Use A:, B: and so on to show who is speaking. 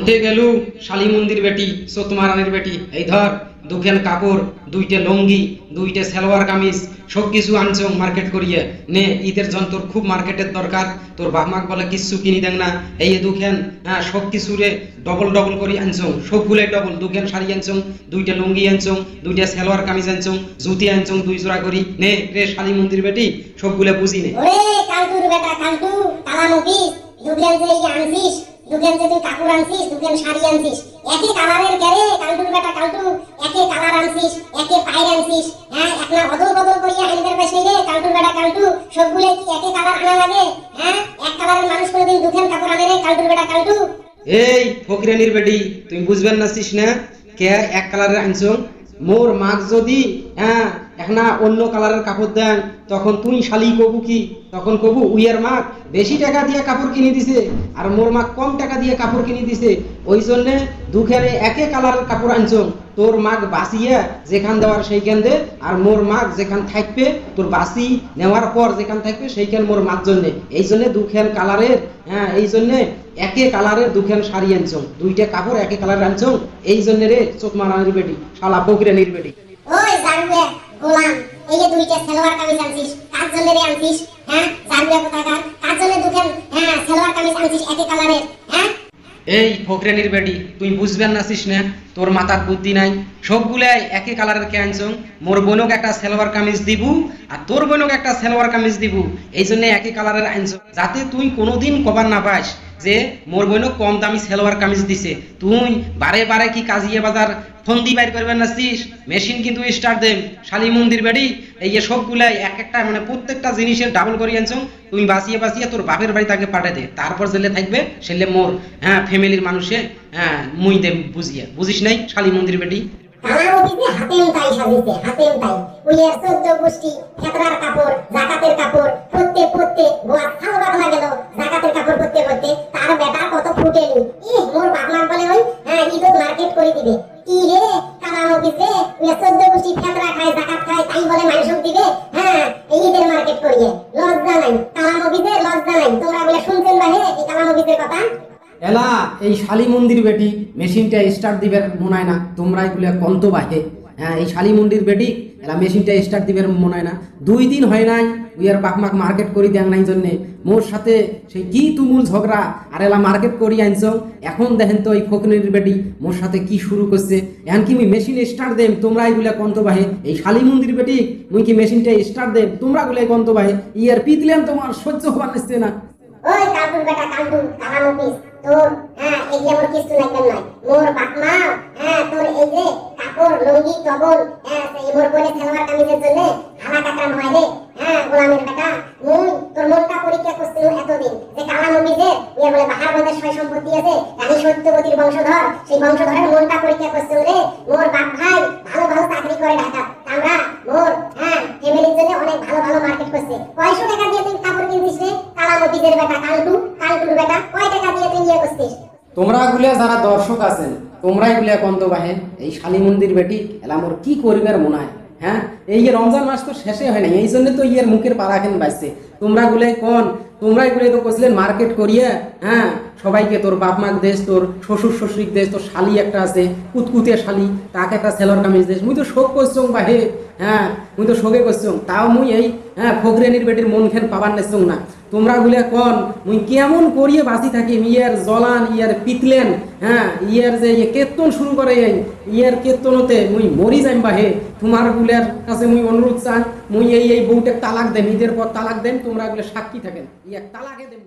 A: উঠে গেলু শালী মন্দির বেটি সত্যমারানের বেটি। এই ধর, দুখেন কাপড়, দুইটা লঙ্গি, দুইটা সালোয়ার কামিজ, সব কিছু আনছ মার্কেট করিয়ে। নে, ঈদের জন তোর খুব মার্কেটের দরকার। তোর বাপমাক বলে, কিচ্ছু কিনি দেন না। এই দুখেন হ্যাঁ সব কিছু রে ডবল ডবল করে আনছ সবগুলো ডবল দুখেন শাড়ি আনছ দুইটা লুঙ্গি আনছ দুইটা সালোয়ার কামিজ আনছ জুতি আনছ দুই জোড়া করি। নে, রে শালী মন্দির বেটি, সবগুলো বুঝি নে।
B: দুকেন যে তুই আনছিস দুকেন শাড়ি আনছিস একই কালারের কেরে কালটুর বেটা কালটু একই কালার আনছিস একই পায়ের আনছিস হ্যাঁ একটা অদল বদল করিয়া আনবার পাইছিস রে কালটুর বেটা কালটু সবগুলো কি একই কালার আনা লাগে হ্যাঁ? এক কালারের মানুষ কোনোদিন দুকেন কাপড় আনে রে কালটুর বেটা কালটু
A: এই ফকিরানির বেটি, তুমি বুঝবেন না চিস না কে এক কালারের আনছ? মোর মাক যদি হ্যাঁ এখন অন্য কালারের কাপড় দেন, তখন তুই শালি কবু কি? তখন কবু উইয়ার মাক বেশি টাকা দিয়ে কাপড় কিনে দিছে, আর মোর মাক কম টাকা দিয়ে কাপড় কিনে দিছে। ওই জন্যে দুখানে একে কালারের কাপড় আনছ, তোর মাক বাঁচিয়ে যেখান দেওয়ার সেইখান দে, আর মোর মাক যেখান থাকবে, তোর বাসি নেওয়ার পর যেখান থাকবে সেইখান মোর মার জন্যে। এই জন্যে দুখান কালারের হ্যাঁ এই জন্যে একে কালারের দুখান শাড়ি আনছ, দুইটা কাপড় একে কালারের আনছ। এই জন্য রে চোখ মারানির বেটি শালা বকরানির বেটি
B: ওই গোলাম, এই যে দুইটা সালোয়ার কামিজ আনছিস, কার জন্য রে আনছিস? হ্যাঁ? জারুয়ে কোথাকার? কার জন্য দুকেন হ্যাঁ সালোয়ার কামিজ আনছিস একই কালারের হ্যাঁ?
A: এই ফকরেনির বেটি, তুই বুঝবেন না চিস না? তোর মাথার বুদ্ধি নাই। সবগুলাই একই কালারের কে আনছ? মোর বোনক একটা সালোয়ার কামিজ দিব, আর তোর বোনক একটা সালোয়ার কামিজ দিব। এই জন্য একই কালারের আনছ। যাতে তুই কোনোদিন কবার না পাস। যে মোর বোনক কম দামি সালোয়ার কামিজ দিছে। তুই বারে বারে কি কাজিয়ে বাজার ফন্দি বাইর করবেন না চিস মেশিন কিন্তু স্টার্ট দেম শালী মন্দির বেড়ি, এই যে সবগুলাই এক একটা মানে প্রত্যেকটা জিনিসের ডাবল করে আনছ তুমি বাঁচিয়ে বাঁচিয়ে তোর বাপের বাড়ি তাকে পাঠিয়ে দে। তারপর জেলে থাকবে, সেলে মোর হ্যাঁ ফ্যামিলির মানুষে হ্যাঁ মুই দে বুঝিয়ে। বুঝিস নাই, শালী মন্দির বেটি
B: থানার অফিসে হাতেম তাই সাজিছে হাতেম ফেতরার কাপড় জাকাতের কাপড় পরতে পরতে গোয়া ছাল বাঁধা গেল জাকাতের কাপড় পরতে পরতে তার বেটা কত ফুটেনি ই মোর বাপমার বলে ওই হ্যাঁ ঈদত মার্কেট করে দিবে কি রে কালাম অফিসে উইয়ের চোদ্দ ফেতরা খায় জাকাত খায় তাই বলে মানুষ দিবে হ্যাঁ ঈদের মার্কেট করিয়ে লজ্জা নাই কালাম অফিসে লজ্জা নাই তোমরা বলে শুনছেন বা হে এই কালাম অফিসের কথা
A: এলা, এই শালী মন্দির বেটি, মেশিনটা স্টার্ট দিবে মনে না। তোমরা এগুলো কন্ত বাহে। হ্যাঁ এই শালী মন্দির বেটি, এলা, মেশিনটা স্টার্ট দিবে মনে হয় না। দুই দিন হয় নাই উইয়ার বাপ মাক মার্কেট করি দেন নাই জন্যে। মোর সাথে সেই কি তুমুল ঝগড়া, আর এলা মার্কেট করি আনছ এখন দেখেন তো এই ফকনের বেটি, মোর সাথে কি শুরু করছে। এখন কি মেশিন স্টার্ট দেম তোমরা এগুলা কন্ত বাহে। এই শালী মন্দির বেটি, মুই কি মেশিনটা স্টার্ট দেম, তোমরা গুলো কন্ত বাহে। ইয়ার পিতলেন তোমার সহ্য হবার নিচ্ছে না।
B: ওই কালটুর বেটা কালটু কালাম অফিস তোর হ্যাঁ এই যে আমার কিছু লাগবে নাই মোর বাপ মা হ্যাঁ তোর এই যে কাপড়, লুঙ্গি টবল হ্যাঁ সেই মোর বলে সালোয়ার কামিজের জন্য হালা কাটাম হয় রে। হ্যাঁ গোলামের বেটা। মুই তোর মনটা পরীক্ষা করছিল এতদিন। যে কালাম অফিসে ইয়ে বলে বাহার মধ্যে সয় সম্পত্তি আছে, রানী সত্যবতীর বংশধর, সেই বংশধরের মনটা পরীক্ষা করছিল রে। মোর বাপ ভাই ভালো ভালো চাকরি করে ঢাকা আমরা মোর হ্যাঁ ফ্যামিলির জন্য অনেক ভালো ভালো মার্কেট করছে। কয়শো টাকা দিয়ে তুই কাপড় কিনছিস রে? কালাম অফিসের বেটা, কালটু, কালটুর বেটা, কয় টাকা
A: তোমরা গুলা যারা দর্শক আছেন তোমরাই গুলা কন্ত বাহে এই শালী মন্দির বেটি, এলা মোর কি করিবার মনে হয়? হ্যাঁ এই যে রমজান মাস তো শেষে হয় না এই জন্য তো ইয়ের মুখের পাড়াখান বাজছে তোমরা গুলে কোন? তোমরাই গুলে তো কছিলেন মার্কেট করিয়ে হ্যাঁ? সবাইকে তোর বাপ মাক দেশ, তোর শ্বশুর শ্বশুরিক দেশ, তোর শালি একটা আছে কুতকুতে শালি, তাকে একটা সেলর কামিজ দেশ। মুই তো শোক করছং বাহে হ্যাঁ? মুই তো শোকে করছং তাও মুই এই হ্যাঁ ফকরেনির বেটির মন খেন পাবার নেছং না। তোমরা গুলে কন? মুই কেমন করিয়ে বাঁচি থাকি? ইয়ার জলান ইয়ার পিতলেন হ্যাঁ? ইয়ার যে ইয়ে কীর্তন শুরু করে ইয়ার কীর্তনতে মুই মরি যাইম বাহে। তোমার গুলের কাছে মুই অনুরোধ চান মুই এই এই বউটাকে তালাক দেন, ঈদের পর তালাক দেন, তোমরা গুলো সাক্ষী থাকেন। ইয়ার তালাকে দেন